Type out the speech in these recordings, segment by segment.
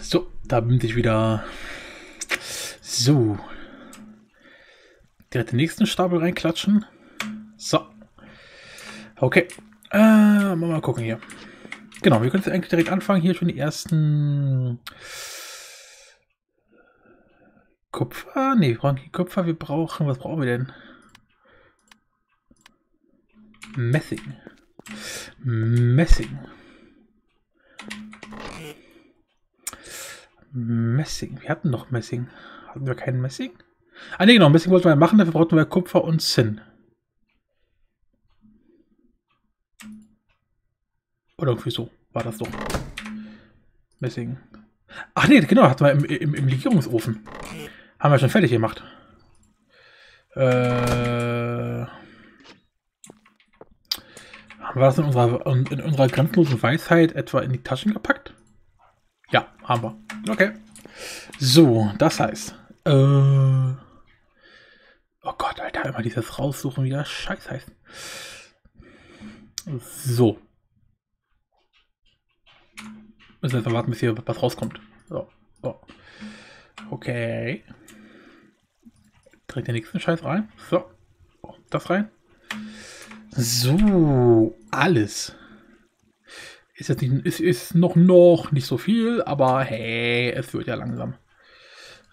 So, da bin ich wieder. So. Direkt den nächsten Stapel reinklatschen. So. Okay. Äh, mal gucken hier. Genau, wir können jetzt eigentlich direkt anfangen. Hier schon die ersten Kupfer. Ne, wir brauchen Kupfer. Wir brauchen, was brauchen wir denn? Messing. Messing. Messing. Wir hatten noch Messing. Hatten wir keinen Messing? Ah, ne, genau. Messing wollten wir machen. Dafür brauchten wir Kupfer und Zinn. Oder irgendwie so war das doch. Messing. Ach nee, genau, hatten wir im, im, im Legierungsofen. Haben wir schon fertig gemacht. Äh, haben wir das in unserer, in unserer grenzenlosen Weisheit etwa in die Taschen gepackt? Ja, haben wir. Okay. So, das heißt. Äh, oh Gott, Alter, immer dieses Raussuchen, wie das Scheiß heißt. So. Müssen jetzt mal warten, bis hier was rauskommt. So. so. Okay. Trägt den nächsten Scheiß rein. So. Das rein. So. Alles. Ist jetzt nicht, ist, ist noch, noch nicht so viel, aber hey, es wird ja langsam.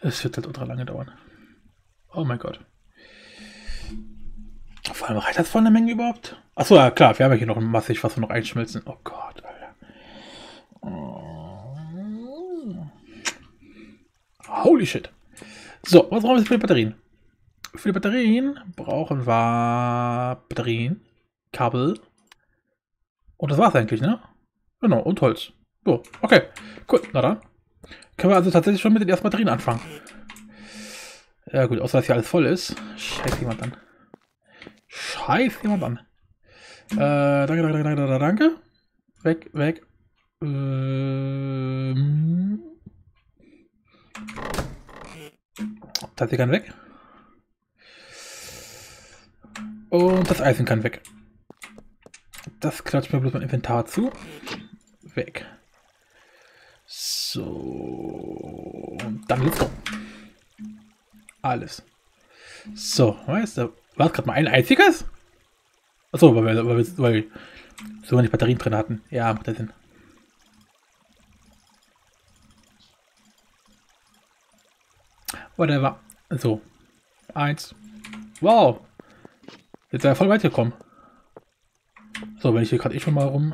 Es wird halt ultra lange dauern. Oh mein Gott. Vor allem reicht das von der Menge überhaupt? Achso, ja klar, wir haben ja hier noch massig was wir noch einschmelzen. Oh Gott, Alter. Holy shit. So, was brauchen wir für die Batterien? Für die Batterien brauchen wir Batterien, Kabel. Und das war's eigentlich, ne? Genau, und Holz. So, okay. Cool, na dann. Können wir also tatsächlich schon mit den ersten Batterien anfangen. Ja gut, außer dass hier alles voll ist. Scheiß jemand an. Scheiß jemand an. Äh, danke, danke, danke, danke, danke. Weg, weg. Ähm. Das kann weg. Und das Eisen kann weg. Das klatscht mir bloß mein Inventar zu. Weg. So. Und dann let's go. Alles. So, weißt du, war gerade mal ein einziges? Achso, weil wir, weil, weil so wenig Batterien drin hatten. Ja, macht das Sinn. Whatever. So. Eins. Wow. Jetzt er voll weit gekommen. So, wenn ich hier gerade eh schon mal rum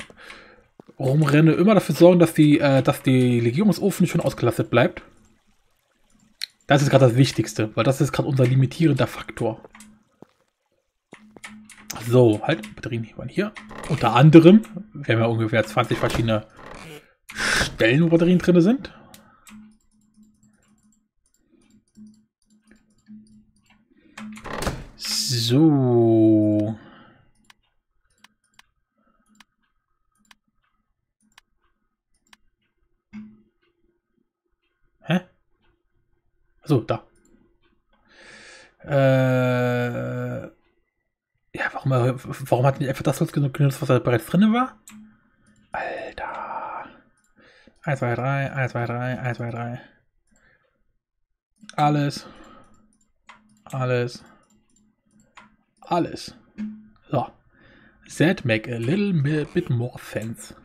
rumrenne, immer dafür sorgen, dass die, äh, dass die Legierungsofen schon ausgelastet bleibt. Das ist gerade das Wichtigste, weil das ist gerade unser limitierender Faktor. So, halt, Batterien waren hier. Unter anderem, wir haben ja ungefähr 20 verschiedene Stellen, wo Batterien drin sind. So. So, da. Äh, ja, warum, warum hat nicht einfach das Holz genutzt, was da bereits drin war? Alter. 1, 2, 3, 1, 2, 3, 1, 2, 3. Alles. Alles alles. So. That make a little bit more sense.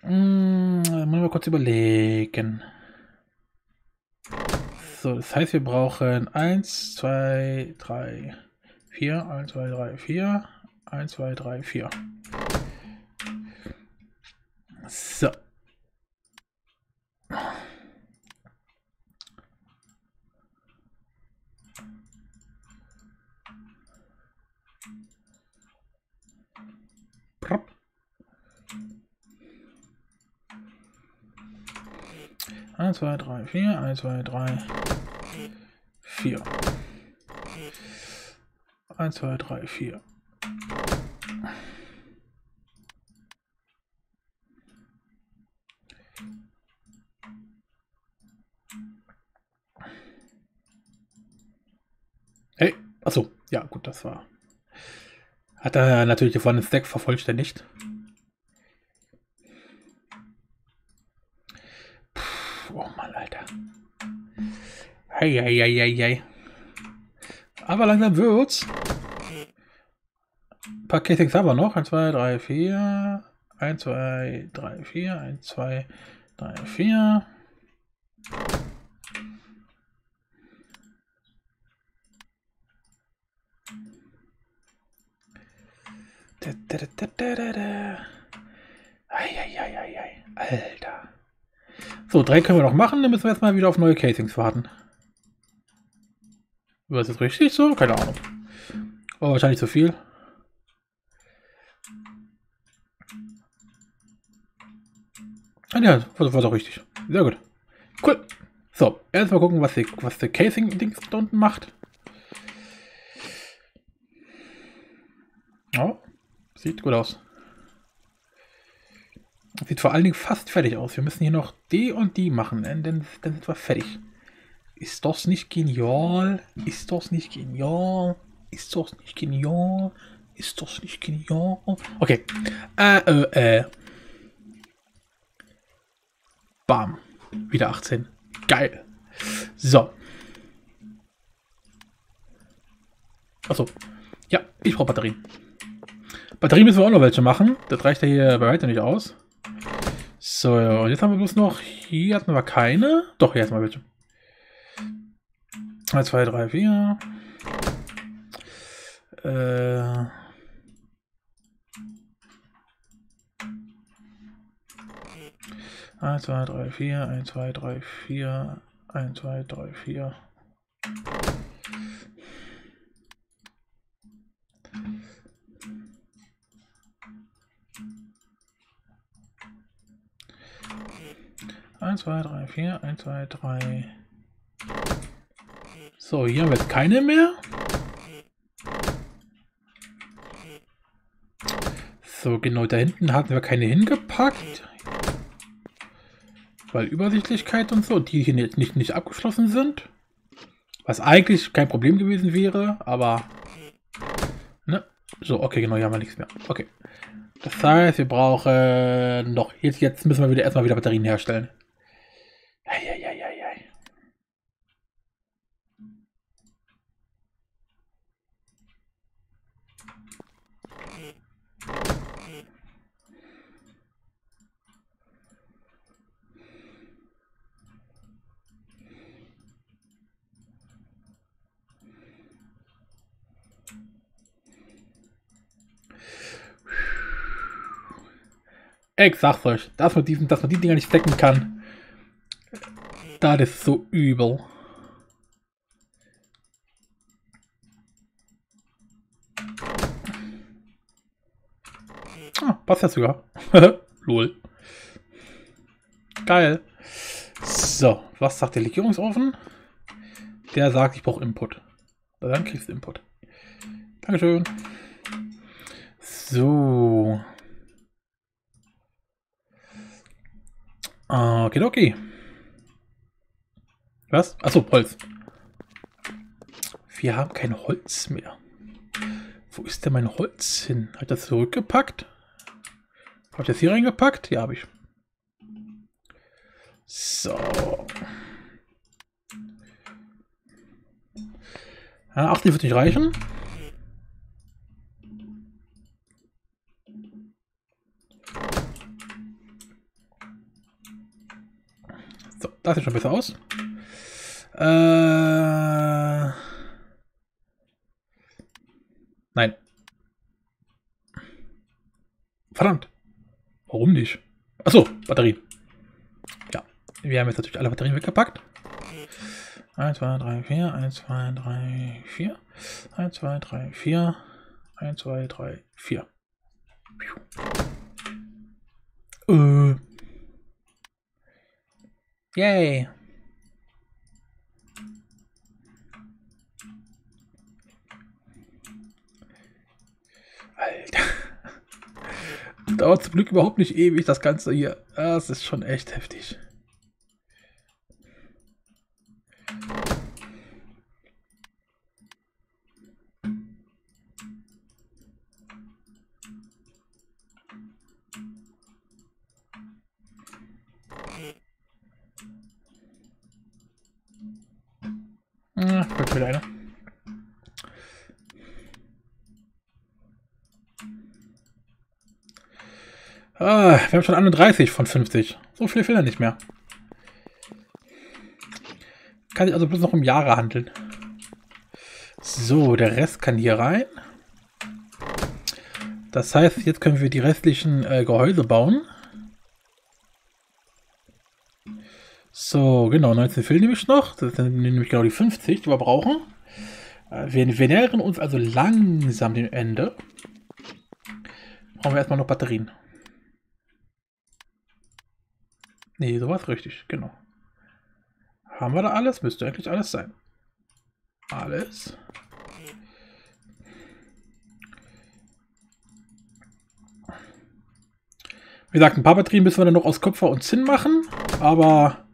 Hm, müssen wir kurz überlegen. So, das heißt, wir brauchen 1, 2, 3, 4, 1, 2, 3, 4, 1, 2, 3, 4. 1, 2, 3, 4, 1, 2, 3, 4. 1, 2, 3, 4. Hey, achso, ja gut, das war. Hat er natürlich vorne Stack vervollständigt. Hei, hei, hei, hei, hei. Aber langsam wird's. Ein paar Casings haben wir noch. 1, 2, 3, 4. 1, 2, 3, 4. 1, 2, 3, 4. Da, da, da, da, da, da. Eieieiei. Alter. So, drei können wir noch machen, dann müssen wir jetzt mal wieder auf neue Casings warten. War das jetzt richtig so? Keine Ahnung. Oh, wahrscheinlich zu viel. Ah ja, war, war doch richtig. Sehr gut. Cool. So, erstmal gucken, was die, was der Casing-Dings da unten macht. Oh, sieht gut aus. Sieht vor allen Dingen fast fertig aus. Wir müssen hier noch die und die machen, dann, dann sind wir fertig. Ist das nicht genial? Ist das nicht genial? Ist das nicht genial? Ist das nicht genial? Okay. Äh, äh, äh. Bam. Wieder 18. Geil. So. Achso. Ja, ich brauche Batterien. Batterien müssen wir auch noch welche machen. Das reicht ja hier bei weitem nicht aus. So, und jetzt haben wir bloß noch, hier hatten wir keine. Doch, hier erstmal welche. 1, 2, 3, 4. Äh. Eins, zwei, drei, vier, eins, zwei, drei, vier, eins, zwei, drei, vier. Eins, zwei, drei, vier, eins, zwei, drei. So, hier haben wir jetzt keine mehr. So, genau, da hinten hatten wir keine hingepackt. Weil Übersichtlichkeit und so, die hier nicht, nicht, nicht abgeschlossen sind. Was eigentlich kein Problem gewesen wäre, aber... Ne? So, okay, genau, hier haben wir nichts mehr. Okay. Das heißt, wir brauchen noch... Jetzt, jetzt müssen wir wieder erstmal wieder Batterien herstellen. Eieieiei. Ich sag's euch, dass man, diesen, dass man die Dinger nicht stecken kann. Das ist so übel. Ah, passt ja sogar. Lol. Geil. So, was sagt der Legierungsofen? Der sagt, ich brauche Input. Dann kriegst du Input. Dankeschön. So. Okay. Was? Achso, Holz. Wir haben kein Holz mehr. Wo ist denn mein Holz hin? Hat das zurückgepackt? Habe ich das hier reingepackt? Ja, habe ich. So. Ja, 8 wird nicht reichen. So, das sieht schon besser aus. Äh, nein. Verdammt. Warum nicht? Achso, Batterie. Ja, wir haben jetzt natürlich alle Batterien weggepackt. 1, 2, 3, 4, 1, 2, 3, 4, 1, 2, 3, 4, 1, 2, 3, 4. Äh. Yay. Alter. Dauert zum Glück überhaupt nicht ewig, das Ganze hier. Das ist schon echt heftig. schon wieder eine. Haben schon 31 von 50. So viele fehlen nicht mehr. Kann ich also bloß noch um Jahre handeln. So, der Rest kann hier rein. Das heißt, jetzt können wir die restlichen äh, Gehäuse bauen. So, genau, 19 fehlen nämlich noch. Das sind nämlich genau die 50, die wir brauchen. Äh, wir, wir nähern uns also langsam dem Ende. Brauchen wir erstmal noch Batterien. Nee, sowas richtig, genau. Haben wir da alles? Müsste eigentlich alles sein. Alles. Wie gesagt, ein paar Batterien müssen wir dann noch aus Kupfer und Zinn machen, aber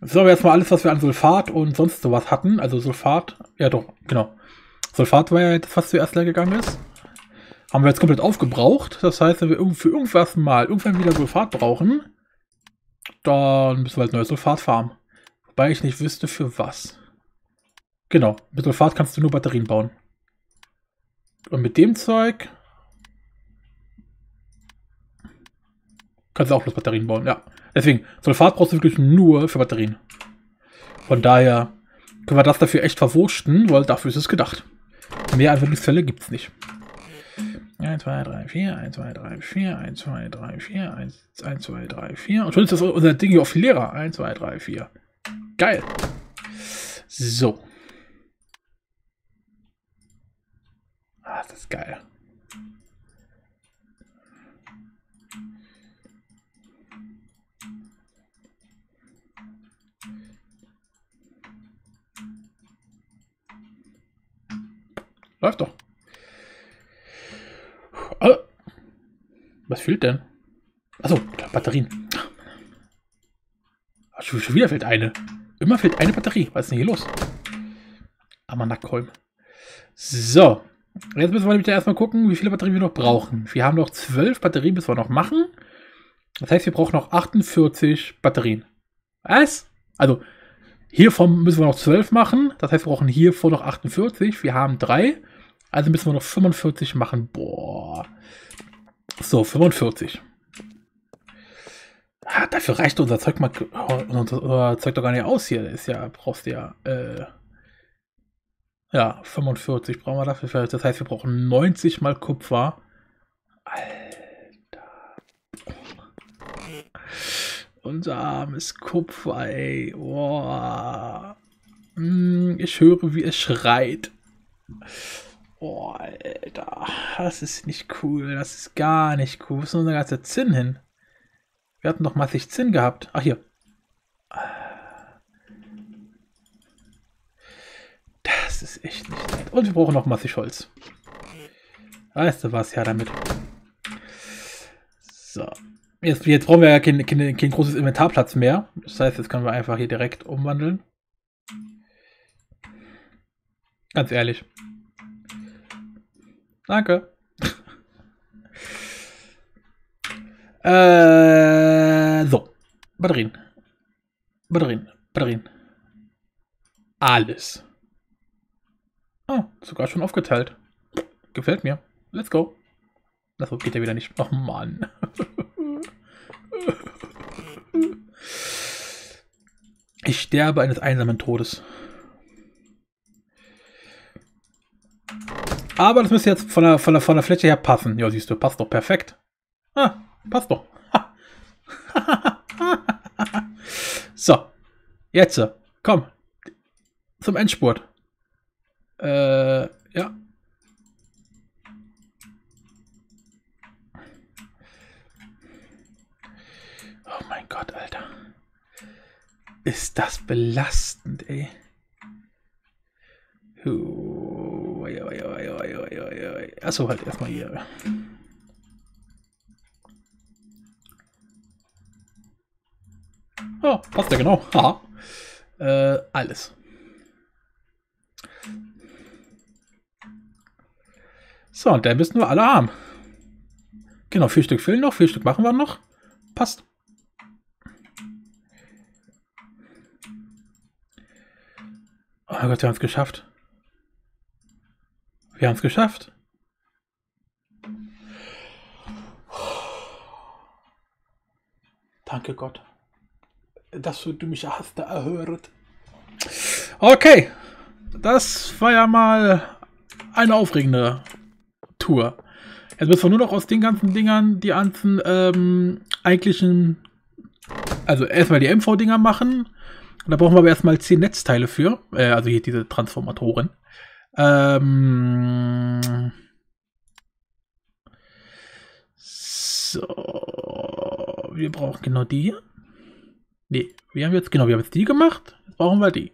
das ist aber erstmal alles, was wir an Sulfat und sonst sowas hatten. Also Sulfat, ja doch, genau. Sulfat war ja das, was zuerst leer gegangen ist. Haben wir jetzt komplett aufgebraucht. Das heißt, wenn wir für irgendwas mal irgendwann wieder Sulfat brauchen, dann müssen wir halt neues Sulfat farmen. Wobei ich nicht wüsste, für was. Genau, mit Sulfat kannst du nur Batterien bauen. Und mit dem Zeug kannst du auch bloß Batterien bauen, ja. Deswegen, Sulfat brauchst du wirklich nur für Batterien. Von daher können wir das dafür echt verwurschten, weil dafür ist es gedacht. Mehr Anwendungsfälle gibt es nicht. 1, 2, 3, 4, 1, 2, 3, 4, 1, 2, 3, 4, 1, 1 2, 3, 4. Und schon ist das unser Ding hier auf Lehrer. 1, 2, 3, 4. Geil. So. Ah, das ist geil. Läuft doch. Oh. Was fehlt denn? Achso, Batterien. Schon wieder fehlt eine. Immer fehlt eine Batterie. Was ist denn hier los? Amanackholm. So. Jetzt müssen wir nämlich erstmal gucken, wie viele Batterien wir noch brauchen. Wir haben noch zwölf Batterien, bis wir noch machen. Das heißt, wir brauchen noch 48 Batterien. Was? Also, hiervon müssen wir noch 12 machen. Das heißt, wir brauchen hiervor noch 48. Wir haben drei. Also müssen wir noch 45 machen. Boah. So, 45. Ah, dafür reicht unser Zeug mal. Unser Zeug doch gar nicht aus hier. ist ja, brauchst du ja. Äh, ja, 45 brauchen wir dafür. Das heißt, wir brauchen 90 mal Kupfer. Alter. Unser armes Kupfer, ey. Boah. Hm, ich höre, wie es schreit. Boah, Alter. Das ist nicht cool. Das ist gar nicht cool. Wo ist unser ganzer Zinn hin? Wir hatten doch massig Zinn gehabt. Ach, hier. Das ist echt nicht nett. Und wir brauchen noch massig Holz. Weißt du was? Ja, damit. So. Jetzt, jetzt brauchen wir ja kein, kein, kein großes Inventarplatz mehr. Das heißt, jetzt können wir einfach hier direkt umwandeln. Ganz ehrlich. Danke. äh, so. Batterien. Batterien. Batterien. Alles. Oh, sogar schon aufgeteilt. Gefällt mir. Let's go. Achso, geht ja wieder nicht. Oh Mann. Ich sterbe eines einsamen Todes. Aber das müsste jetzt von der, von der, von der Fläche her passen. Ja, siehst du, passt doch perfekt. Ah, passt doch. so, jetzt, komm. Zum Endspurt. Äh, ja. Oh mein Gott, Alter. Ist das belastend, ey. Achso, halt erstmal hier. Oh, passt ja genau. Haha. Äh, alles. So, und der müssen wir alle haben. Genau, vier Stück fehlen noch, vier Stück machen wir noch. Passt. Oh Gott, wir haben es geschafft. Wir haben es geschafft. Danke Gott, dass du mich hast erhört. Okay, das war ja mal eine aufregende Tour. Jetzt müssen wir nur noch aus den ganzen Dingern die ganzen ähm, eigentlichen, also erstmal die MV-Dinger machen. Und da brauchen wir aber erstmal 10 Netzteile für, äh, also hier diese Transformatoren. Ähm so, wir brauchen genau die hier. Nee, wir haben jetzt, genau, wir haben jetzt die gemacht. Jetzt brauchen wir die.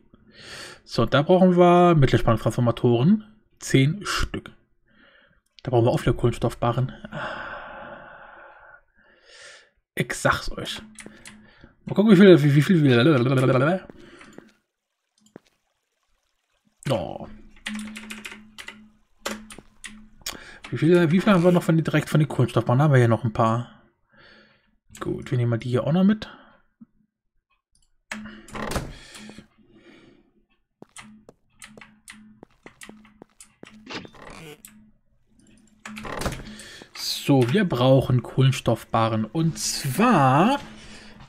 So, da brauchen wir Mittelspannungstransformatoren. 10 Stück. Da brauchen wir auch wieder Kohlenstoffbarren. Ich sag's euch. Mal gucken, wie viel, wie, wie viel, wie viel. Oh. Wie viel, wie viel haben wir noch von direkt von den Kohlenstoffbarren? Haben wir hier noch ein paar. Gut, wir nehmen mal die hier auch noch mit. So, wir brauchen Kohlenstoffbarren. Und zwar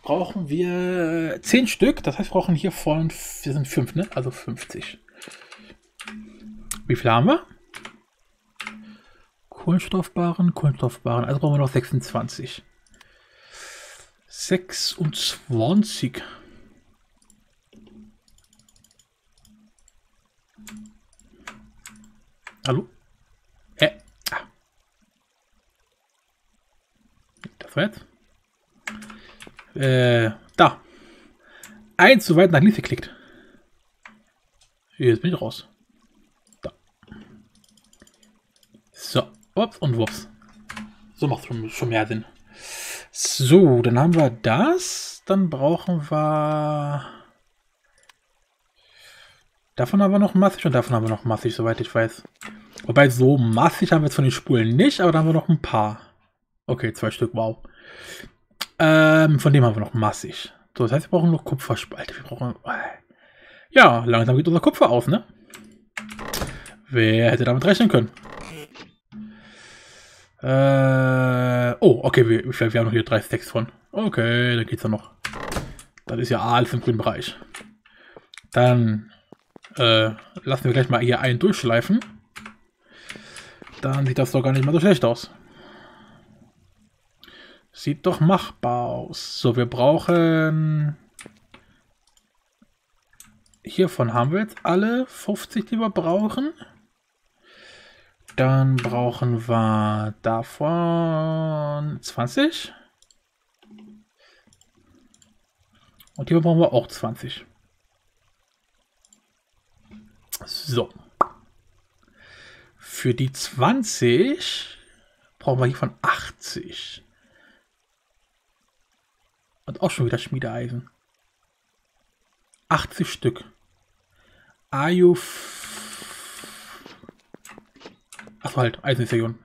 brauchen wir 10 Stück. Das heißt, wir brauchen hier vorne, wir sind 5, ne? Also 50. Wie viel haben wir? Kohlenstoffbarren, Kohlenstoffbarren. Also brauchen wir noch 26. 26. Hallo? Fred? Äh, da. Eins zu weit nach links geklickt. Jetzt bin ich raus. Da. So. Ups und wups. So macht schon mehr Sinn. So, dann haben wir das. Dann brauchen wir... Davon haben wir noch massig und davon haben wir noch massig, soweit ich weiß. Wobei so massig haben wir jetzt von den Spulen nicht, aber da haben wir noch ein paar. Okay, zwei Stück, wow. Ähm, von dem haben wir noch massig. So, das heißt, wir brauchen noch Kupferspalte. Wir brauchen. Äh, ja, langsam geht unser Kupfer aus, ne? Wer hätte damit rechnen können? Äh, oh, okay, wir, wir haben noch hier drei Stacks von. Okay, da geht's ja noch. Das ist ja alles im grünen Bereich. Dann äh, lassen wir gleich mal hier einen durchschleifen. Dann sieht das doch gar nicht mal so schlecht aus. Sieht doch machbar aus. So, wir brauchen... Hiervon haben wir jetzt alle 50, die wir brauchen. Dann brauchen wir davon 20. Und hier brauchen wir auch 20. So. Für die 20 brauchen wir hiervon 80. Und auch schon wieder Schmiedeeisen. 80 Stück. Are Ach halt, Eisensektion.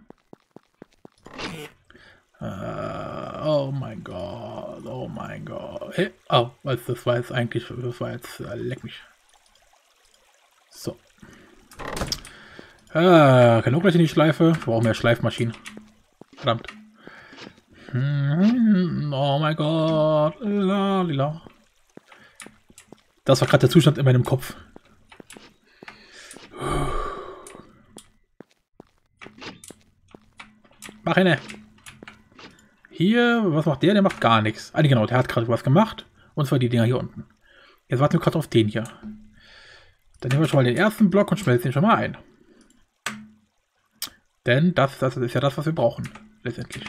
Uh, äh, oh mein Gott, oh mein Gott. Hey, oh, was, das war jetzt eigentlich, das war jetzt, uh, leck mich. So. Ah, kann auch gleich in die Schleife. Wir brauchen mehr Schleifmaschinen. Verdammt. Hm, oh mein Gott. Lalila. Das war gerade der Zustand in meinem Kopf. Mach eine. Hier, was macht der? Der macht gar nichts. Ah, genau, der hat gerade was gemacht. Und zwar die Dinger hier unten. Jetzt warten wir gerade auf den hier. Dann nehmen wir schon mal den ersten Block und schmelzen den schon mal ein. Denn das, das ist ja das, was wir brauchen. Letztendlich.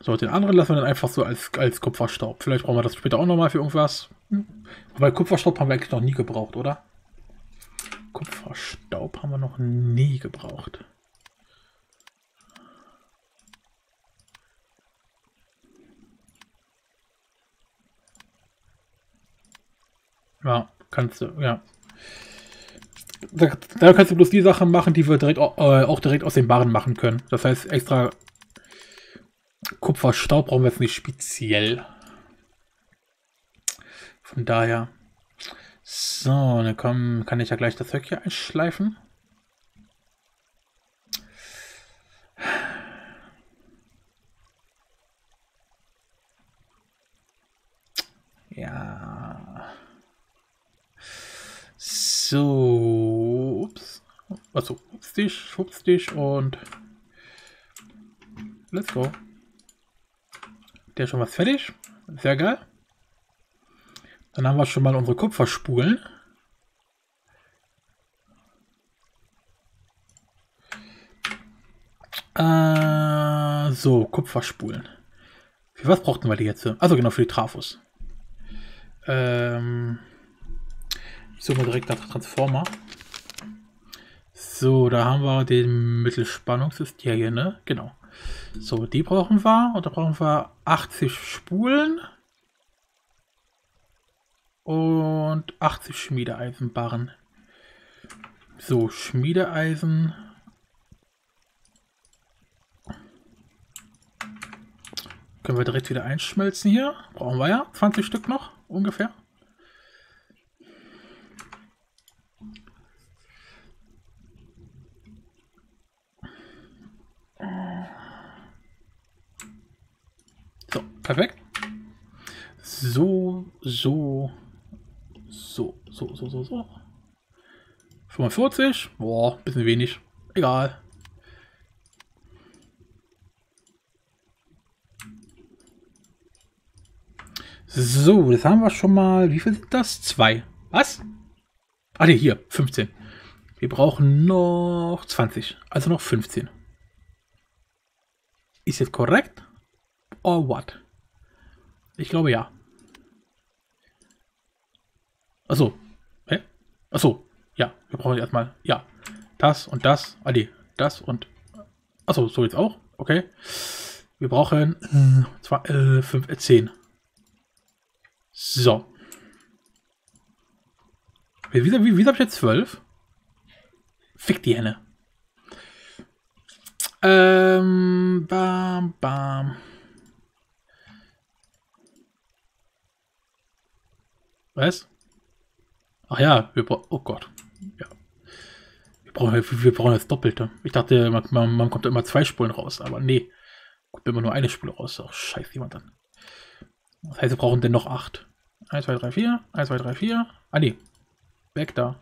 So, den anderen lassen wir dann einfach so als, als Kupferstaub. Vielleicht brauchen wir das später auch nochmal für irgendwas. Weil Kupferstaub haben wir eigentlich noch nie gebraucht, oder? Kupferstaub haben wir noch nie gebraucht. Ja, kannst du, ja. Da, da, kannst du bloß die Sachen machen, die wir direkt, äh, auch direkt aus den Barren machen können. Das heißt, extra Kupferstaub brauchen wir jetzt nicht speziell. Von daher So, dann komm, kann ich ja gleich das hier einschleifen. Ja. So. Ups. Achso, hups dich, hups dich und let's go. Der ist schon was fertig. Sehr geil. Dann haben wir schon mal unsere Kupferspulen. Äh, so, Kupferspulen. Für was brauchten wir die jetzt? Also genau, für die Trafos. Ähm, ich suche direkt nach Transformer. So, da haben wir den Mittelspannungssystem hier, ne? Genau. So, die brauchen wir. Und da brauchen wir 80 Spulen. Und 80 Schmiedeeisenbarren. So, Schmiedeeisen. Können wir direkt wieder einschmelzen hier. Brauchen wir ja 20 Stück noch, ungefähr. So, perfekt. So, so, so, so, so, so, so. 45. Boah, bisschen wenig. Egal. So, das haben wir schon mal. Wie viel sind das? Zwei. Was? Ah, ne, hier. 15. Wir brauchen noch 20. Also noch 15. Ist jetzt korrekt? Or what? Ich glaube ja. Achso. Hä? Achso. Ja, wir brauchen erstmal. Ja. Das und das. Ah, nee. Das und. Achso, so jetzt auch. Okay. Wir brauchen äh, zwei, äh, fünf, äh, zehn. So. Wie, wie, wie habe ich jetzt zwölf? Fick die Henne. Ähm, bam, bam. Was? Ach ja, wir brauchen. Oh Gott. Ja. Wir brauchen, wir brauchen das Doppelte. Ich dachte, man, man, man kommt immer zwei Spulen raus, aber nee. Kommt immer nur eine Spule raus. Ach, scheiße jemand dann. Das heißt, wir brauchen denn noch acht. 1, 2, 3, 4. 1, 2, 3, 4. Ah, nee. Weg da.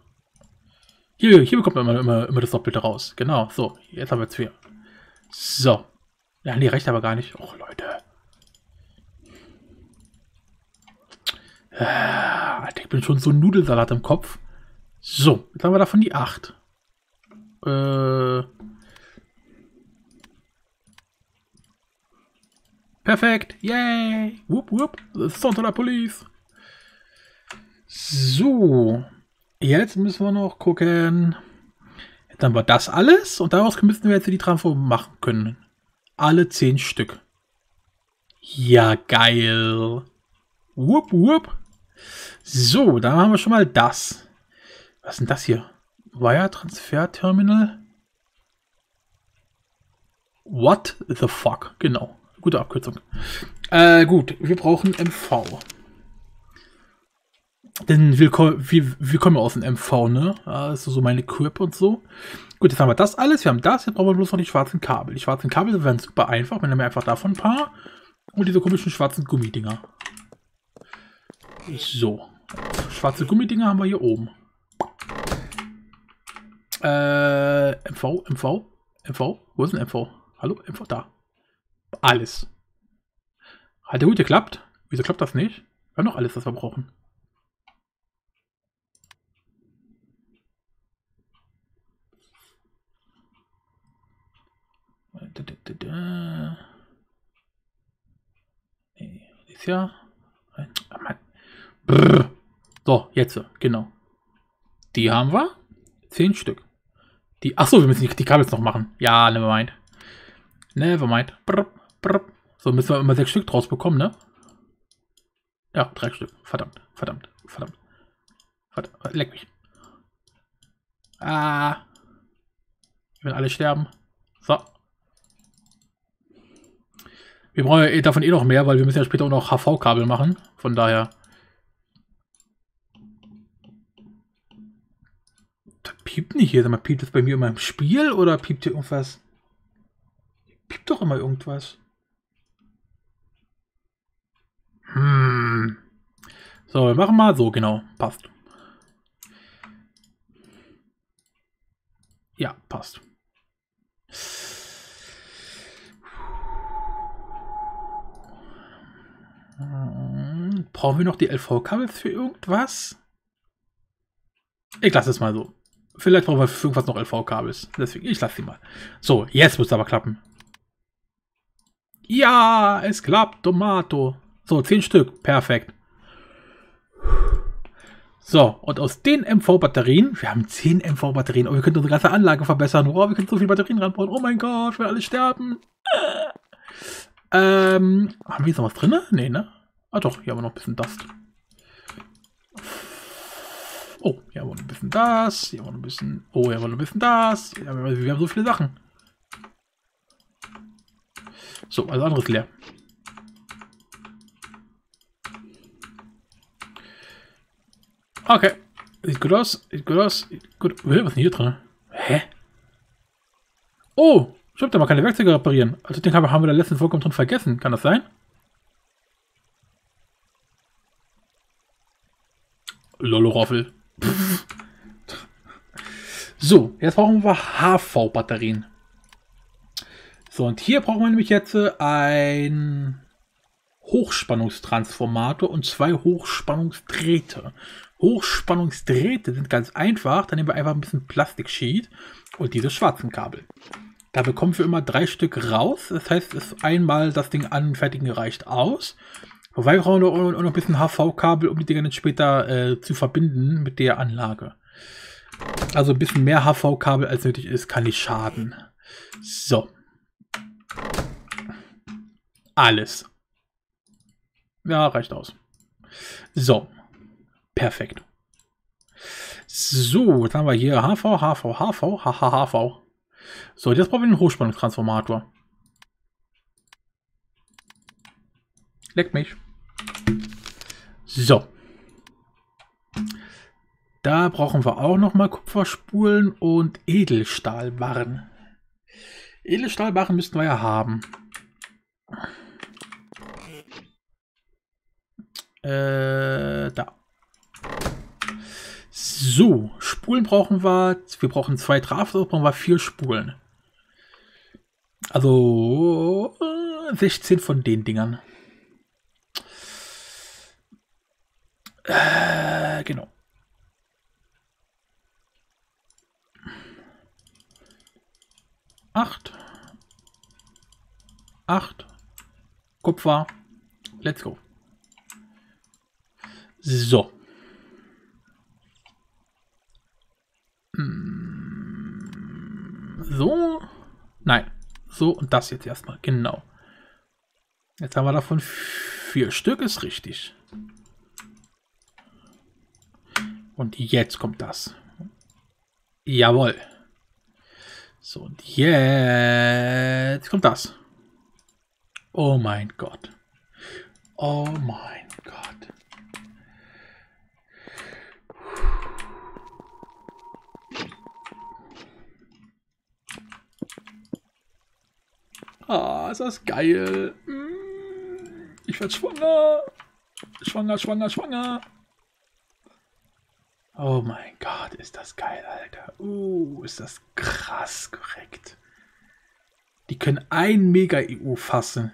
Hier, hier bekommt man immer, immer, immer das Doppelte raus. Genau, so. Jetzt haben wir zwei. So. Ja, nee, reicht aber gar nicht. Och, Leute. Ah, ich bin schon so ein Nudelsalat im Kopf. So, jetzt haben wir davon die 8. Äh. Perfekt. Yay. Whoop, whoop. The Police. So. Jetzt müssen wir noch gucken. Jetzt haben wir das alles und daraus müssten wir jetzt die Transform machen können. Alle 10 Stück. Ja, geil. Whoop, whoop. So, dann haben wir schon mal das. Was ist denn das hier? Wire Transfer Terminal? What the fuck? Genau. Gute Abkürzung. Äh, gut, wir brauchen MV. Denn wir, wir, wir kommen aus dem MV, ne? Also so meine Equip und so. Gut, jetzt haben wir das alles. Wir haben das. Jetzt brauchen wir bloß noch die schwarzen Kabel. Die schwarzen Kabel werden super einfach. Wir nehmen einfach davon ein paar. Und diese komischen schwarzen Gummidinger. So. Schwarze Gummidinger haben wir hier oben. Äh, MV, MV, MV. Wo ist denn MV? Hallo, MV, da. Alles. Hat der gut geklappt? Wieso klappt das nicht? Wir haben noch alles, was wir brauchen. Nee, ist ja. Brrr. So, jetzt, genau. Die haben wir. Zehn Stück. Die, achso, wir müssen die, die Kabels noch machen. Ja, nevermind. Nevermind. Brr, brr. So müssen wir immer sechs Stück draus bekommen, ne? Ja, drei Stück. Verdammt, verdammt, verdammt. verdammt. Leck mich. Ah. Wir werden alle sterben. So. Wir brauchen ja davon eh noch mehr, weil wir müssen ja später auch noch HV-Kabel machen. Von daher. Piept nicht hier? Sag mal, piept das bei mir immer im Spiel oder piept hier irgendwas? Piept doch immer irgendwas. Hm. So, wir machen mal so, genau. Passt. Ja, passt. Brauchen wir noch die LV-Kabel für irgendwas? Ich lasse es mal so. Vielleicht brauchen wir für irgendwas noch LV-Kabels. Deswegen, ich lasse sie mal. So, jetzt muss es aber klappen. Ja, es klappt, Tomato. So, 10 Stück. Perfekt. So, und aus den MV-Batterien, wir haben 10 MV-Batterien, oh, wir können unsere ganze Anlage verbessern. Wow, wir können so viele Batterien ranbauen. Oh mein Gott, wir alle sterben. Ähm, haben wir jetzt noch was drin? Nee, ne? Ah doch, hier haben wir noch ein bisschen Dust. Oh, hier haben wir ein bisschen das. Hier noch ein bisschen... Oh, hier haben wir ein bisschen das. wir haben so viele Sachen. So, alles andere ist leer. Okay. Sieht gut aus. Sieht gut aus. Gut. Was ist denn hier drin? Hä? Oh! Stimmt, da mal keine Werkzeuge reparieren. Also den haben wir da letztens vollkommen drin vergessen. Kann das sein? Loloroffel. So, jetzt brauchen wir HV-Batterien. So, und hier brauchen wir nämlich jetzt ein Hochspannungstransformator und zwei Hochspannungsdrähte. Hochspannungsdrähte sind ganz einfach. Dann nehmen wir einfach ein bisschen Plastiksheet und diese schwarzen Kabel. Da bekommen wir immer drei Stück raus. Das heißt, es einmal das Ding anfertigen reicht aus. Wobei wir brauchen noch, noch ein bisschen HV-Kabel, um die Dinger dann später äh, zu verbinden mit der Anlage. Also ein bisschen mehr HV-Kabel als nötig ist, kann nicht schaden. So. Alles. Ja, reicht aus. So. Perfekt. So, jetzt haben wir hier HV, HV, HV, HH, HV. So, jetzt brauchen wir einen Hochspannungstransformator. Leckt mich. So. Da brauchen wir auch noch mal Kupferspulen und Edelstahlbarren. Edelstahlbarren müssten wir ja haben. Äh, da. So, Spulen brauchen wir. Wir brauchen zwei Trafos, brauchen wir vier Spulen. Also 16 von den Dingern. Äh, genau. Acht. Acht. Kupfer. Let's go. So. Hm, so. Nein. So und das jetzt erstmal. Genau. Jetzt haben wir davon vier Stück, ist richtig. Und jetzt kommt das. Jawohl. So, und jetzt kommt das. Oh mein Gott. Oh mein Gott. Ah, ist das geil. Mm, ich werde schwanger. Schwanger, schwanger, schwanger. Oh mein Gott, ist das geil, Alter. Uh, ist das krass korrekt. Die können ein Mega-EU fassen.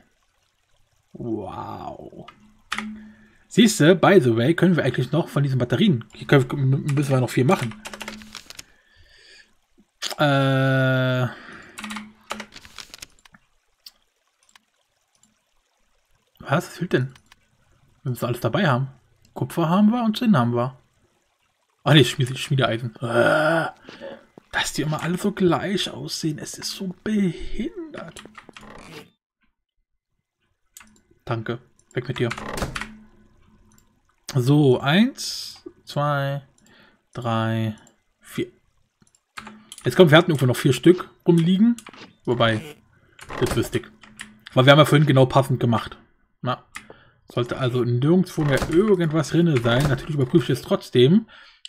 Wow. Siehst du, by the way, können wir eigentlich noch von diesen Batterien, hier können, müssen wir noch viel machen. Äh... Was? Was fehlt denn? Wir müssen alles dabei haben. Kupfer haben wir und Zinn haben wir. Ah ne, Schmiede, Schmiedeeisen. Äh, dass die immer alle so gleich aussehen. Es ist so behindert. Danke. Weg mit dir. So, eins, zwei, drei, vier. Jetzt kommt, wir hatten irgendwo noch vier Stück rumliegen. Wobei, das ist dick. Weil wir haben ja vorhin genau passend gemacht. Na, sollte also nirgendwo mehr irgendwas drin sein. Natürlich überprüfe ich es trotzdem,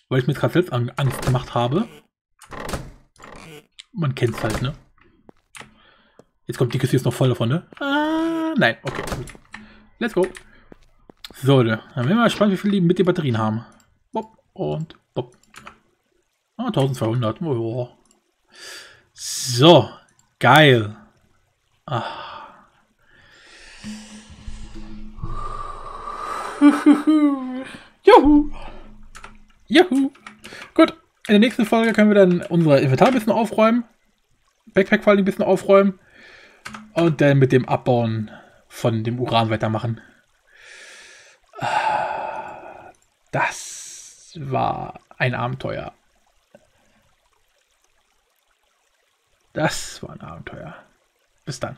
weil ich mir gerade selbst Angst gemacht habe. Man kennt es halt, ne? Jetzt kommt die Kiste jetzt noch voll davon, ne? Ah, nein, okay. Let's go. So, dann bin ich mal gespannt, wie viel die mit den Batterien haben. Bop und bop. Ah, 1200. Oh. So, geil. Ah. Juhu. Juhu. Gut, in der nächsten Folge können wir dann unser Inventar ein bisschen aufräumen. Backpack vor allem ein bisschen aufräumen. Und dann mit dem Abbauen von dem Uran weitermachen. Das war ein Abenteuer. Das war ein Abenteuer. Bis dann.